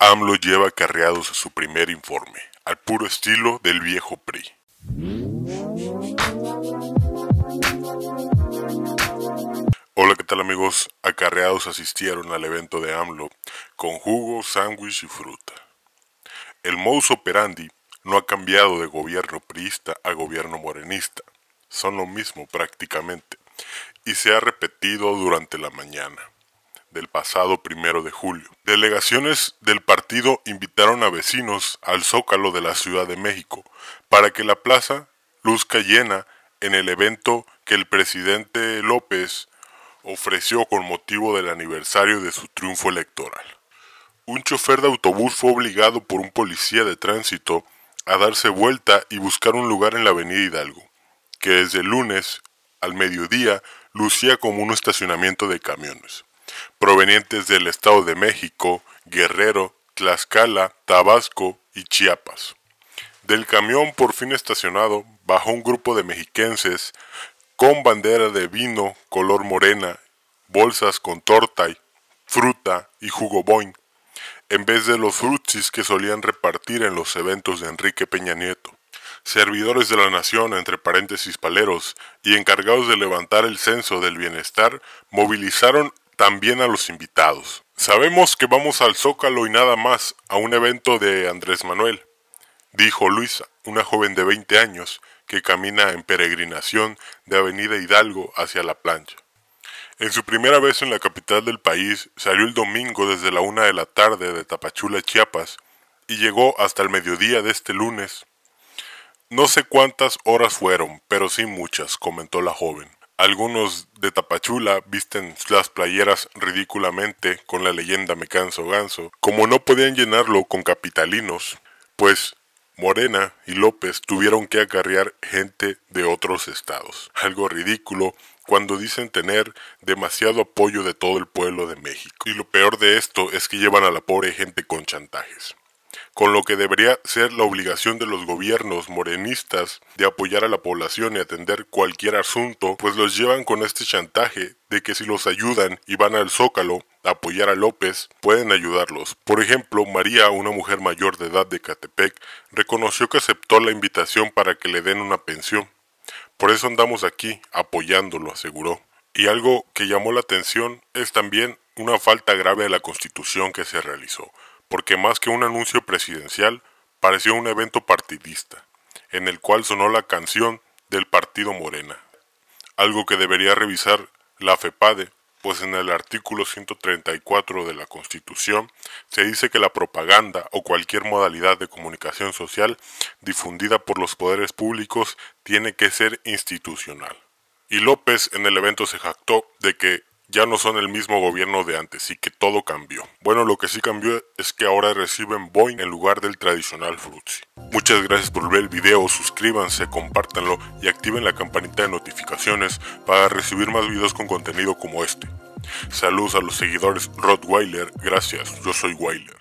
AMLO lleva carreados a su primer informe, al puro estilo del viejo PRI. Hola, ¿qué tal amigos? Acarreados asistieron al evento de AMLO con jugo, sándwich y fruta. El modus operandi no ha cambiado de gobierno priista a gobierno morenista. Son lo mismo prácticamente y se ha repetido durante la mañana del pasado primero de julio. Delegaciones del partido invitaron a vecinos al Zócalo de la Ciudad de México para que la plaza luzca llena en el evento que el presidente López ofreció con motivo del aniversario de su triunfo electoral. Un chofer de autobús fue obligado por un policía de tránsito a darse vuelta y buscar un lugar en la avenida Hidalgo, que desde el lunes al mediodía lucía como un estacionamiento de camiones, provenientes del Estado de México, Guerrero, Tlaxcala, Tabasco y Chiapas. Del camión por fin estacionado bajó un grupo de mexiquenses con bandera de vino color morena, bolsas con torta, y fruta y jugo boing, en vez de los frutsis que solían repartir en los eventos de Enrique Peña Nieto servidores de la nación, entre paréntesis paleros, y encargados de levantar el censo del bienestar, movilizaron también a los invitados. Sabemos que vamos al Zócalo y nada más, a un evento de Andrés Manuel, dijo Luisa, una joven de 20 años que camina en peregrinación de Avenida Hidalgo hacia la plancha. En su primera vez en la capital del país, salió el domingo desde la una de la tarde de Tapachula, Chiapas, y llegó hasta el mediodía de este lunes no sé cuántas horas fueron, pero sí muchas, comentó la joven. Algunos de Tapachula visten las playeras ridículamente con la leyenda Me canso ganso. Como no podían llenarlo con capitalinos, pues Morena y López tuvieron que acarrear gente de otros estados. Algo ridículo cuando dicen tener demasiado apoyo de todo el pueblo de México. Y lo peor de esto es que llevan a la pobre gente con chantajes con lo que debería ser la obligación de los gobiernos morenistas de apoyar a la población y atender cualquier asunto, pues los llevan con este chantaje de que si los ayudan y van al Zócalo a apoyar a López, pueden ayudarlos. Por ejemplo, María, una mujer mayor de edad de Catepec, reconoció que aceptó la invitación para que le den una pensión. Por eso andamos aquí, apoyándolo, aseguró. Y algo que llamó la atención es también una falta grave a la Constitución que se realizó porque más que un anuncio presidencial, pareció un evento partidista, en el cual sonó la canción del partido Morena, algo que debería revisar la FEPADE, pues en el artículo 134 de la Constitución se dice que la propaganda o cualquier modalidad de comunicación social difundida por los poderes públicos tiene que ser institucional. Y López en el evento se jactó de que ya no son el mismo gobierno de antes y que todo cambió. Bueno, lo que sí cambió es que ahora reciben Boeing en lugar del tradicional Fruitsy. Muchas gracias por ver el video, suscríbanse, compártanlo y activen la campanita de notificaciones para recibir más videos con contenido como este. Saludos a los seguidores Rottweiler, gracias, yo soy Weiler.